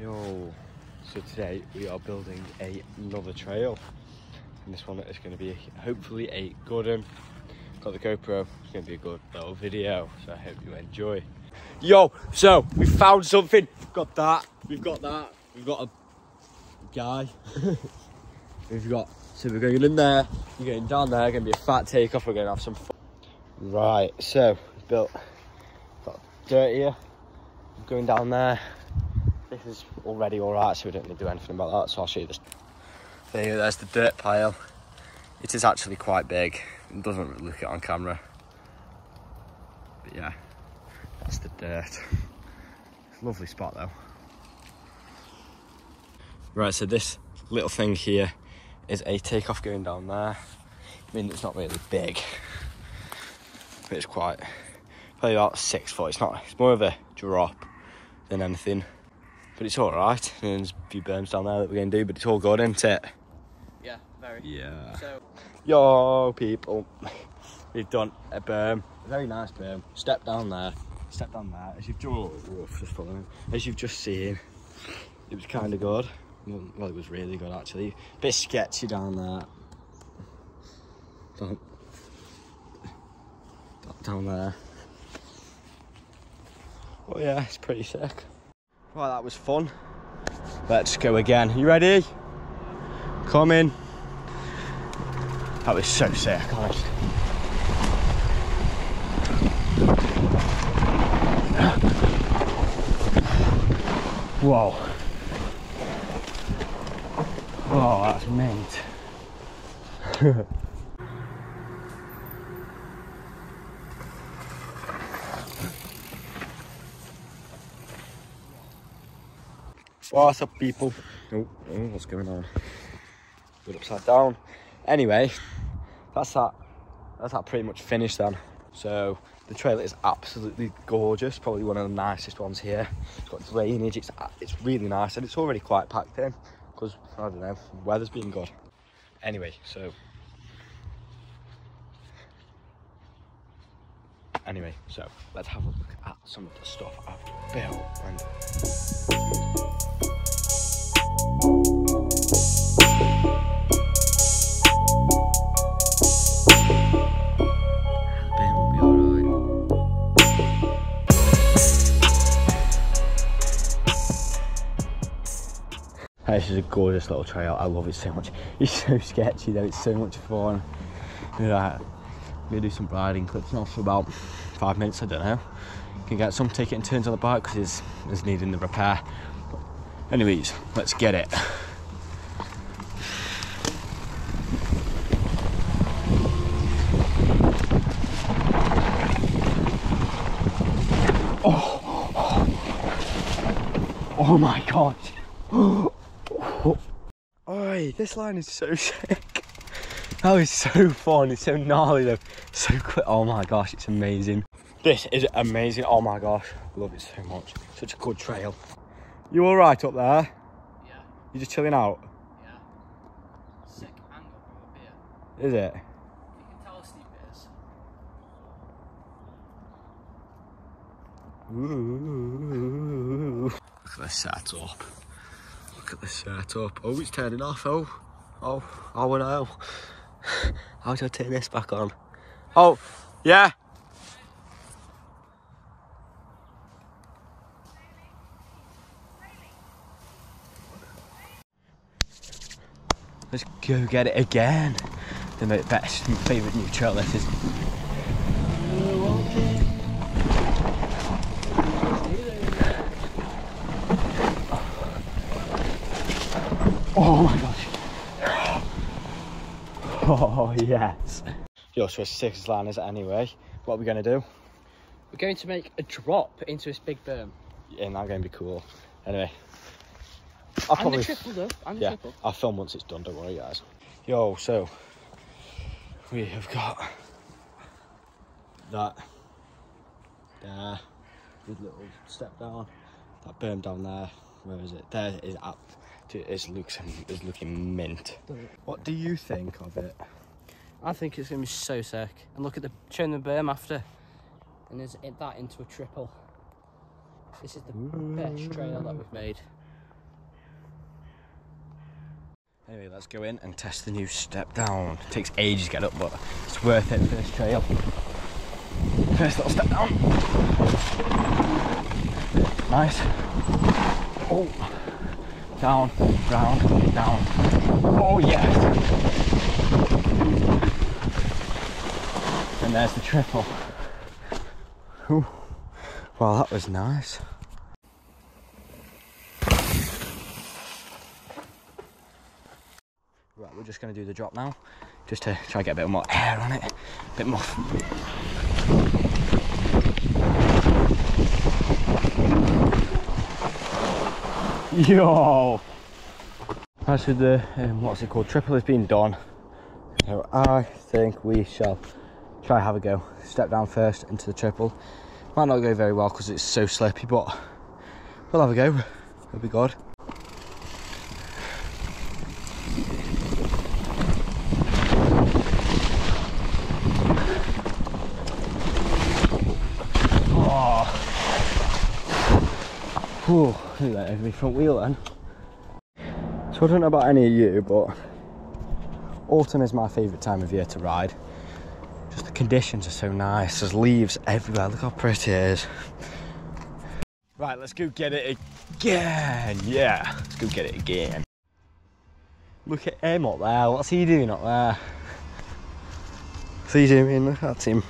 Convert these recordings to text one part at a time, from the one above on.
Yo, so today we are building another trail. And this one is going to be hopefully a good one. Got the GoPro, it's going to be a good little video, so I hope you enjoy. Yo, so we found something. We've got that, we've got that, we've got a guy. we've got, so we're going in there, we're going down there, going to be a fat takeoff, we're going to have some fun. Right, so built, got dirt here, going down there. This is already all right, so we don't need to do anything about that. So I'll show you this. There there's the dirt pile. It is actually quite big. It doesn't look it on camera. But yeah, that's the dirt. Lovely spot though. Right, so this little thing here is a takeoff going down there. I mean, it's not really big, but it's quite, probably about six foot. It's not, it's more of a drop than anything. But it's all right. And there's a few berms down there that we're going to do, but it's all good, isn't it? Yeah, very. Yeah. So, Yo, people. We've done a berm. A very nice berm. Step down there. Step down there. As you've just, oh, just following. As you've just seen, it was kind of good. Well, it was really good actually. Bit sketchy down there. Down, down there. Oh yeah, it's pretty sick. Well, that was fun. Let's go again. You ready? Come in. That was so sick, honestly. Whoa. Oh, that's mint. What's up, people? Oh, oh, what's going on? Good upside down. Anyway, that's that. That's that pretty much finished then. So the trail is absolutely gorgeous. Probably one of the nicest ones here. It's got drainage. It's it's really nice, and it's already quite packed in because I don't know, weather's been good. Anyway, so anyway, so let's have a look at some of the stuff I've built and. Is a gorgeous little trail. I love it so much. It's so sketchy though. It's so much fun. Right, I'm gonna do some riding clips now for about five minutes. I don't know. You Can get some taking turns on the bike because it's, it's needing the repair. Anyways, let's get it. Oh, oh, oh my god. Oh. Oi, this line is so sick. That was so fun. It's so gnarly though. So quick. Oh my gosh, it's amazing. This is amazing. Oh my gosh, love it so much. Such a good trail. You all right up there? yeah, You just chilling out? yeah. Sick angle from up here. Is it? You can tell how steep it is. Ooh. Look at the setup. At the setup. Oh, it's turning off. Oh, oh, oh no. Oh. How do I turn this back on? Oh, yeah. Let's go get it again. The best, favourite new trail this is. Oh yes. Yo, so it's six liners anyway. What are we gonna do? We're going to make a drop into this big berm. Yeah, that's gonna be cool. Anyway. I'll And probably the triple though. And the yeah, triple. I'll film once it's done, don't worry guys. Yo, so we have got that there, good little step down, that berm down there, where is it? There is up it looks it's looking mint. What do you think of it? I think it's going to be so sick. And look at the chain the berm after. And there's it that into a triple. This is the best trail that we've made. Anyway, let's go in and test the new step down. It takes ages to get up, but it's worth it for this trail. First little step down. Nice. Oh. Down, round, down. Oh yes. And there's the triple. Ooh. Wow, that was nice. Right, we're just going to do the drop now, just to try and get a bit more air on it, a bit more. Yo! Actually, the um, what's it called? Triple has been done. So I think we shall try have a go. Step down first into the triple. Might not go very well because it's so slippy, but we'll have a go. It'll be good. Whew, that front wheel then. So I don't know about any of you, but autumn is my favourite time of year to ride. Just the conditions are so nice. There's leaves everywhere. Look how pretty it is. Right, let's go get it again. Yeah, let's go get it again. Look at him up there. What's he doing up there? What's he doing? That's him.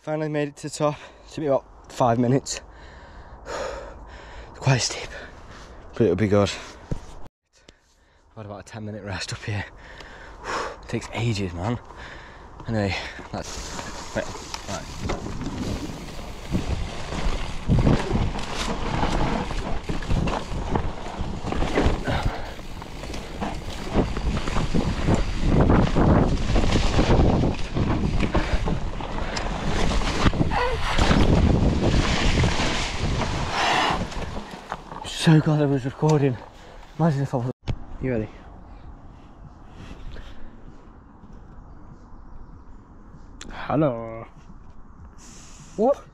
Finally made it to the top. Took me about five minutes. Quite steep, but it'll be good. I've had about a 10 minute rest up here. It takes ages, man. Anyway, that's. Right, right. So glad I was recording. Imagine if I was. You ready? Hello. What?